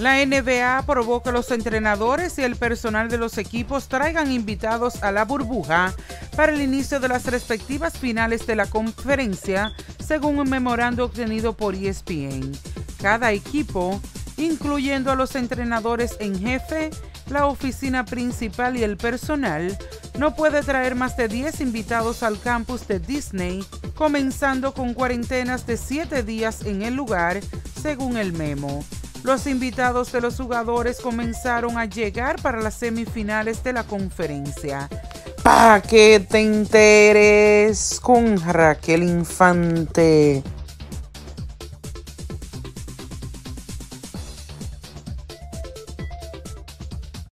La NBA aprobó que los entrenadores y el personal de los equipos traigan invitados a la burbuja para el inicio de las respectivas finales de la conferencia, según un memorando obtenido por ESPN. Cada equipo, incluyendo a los entrenadores en jefe, la oficina principal y el personal, no puede traer más de 10 invitados al campus de Disney, comenzando con cuarentenas de 7 días en el lugar, según el memo. Los invitados de los jugadores comenzaron a llegar para las semifinales de la conferencia. Pa' que te enteres con Raquel Infante.